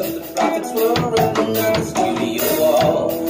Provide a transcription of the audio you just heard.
Of the prophets were written on the studio wall.